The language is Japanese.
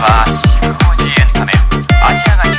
は新興児エンタメアジアが